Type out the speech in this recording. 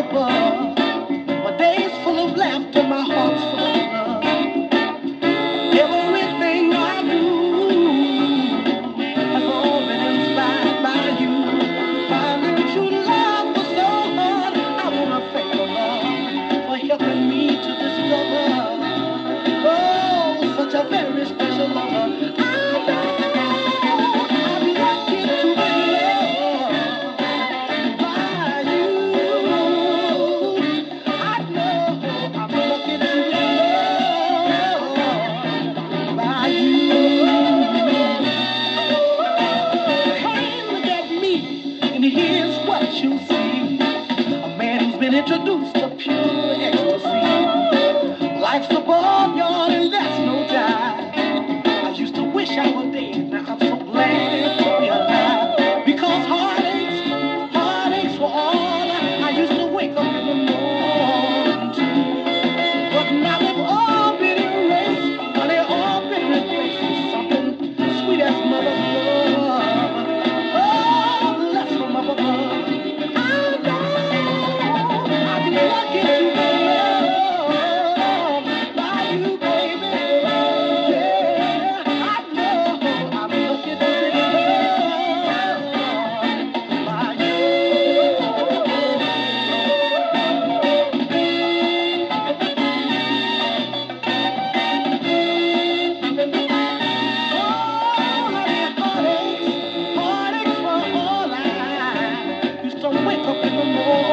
above. And here's what you see. A man who's been introduced to pure never.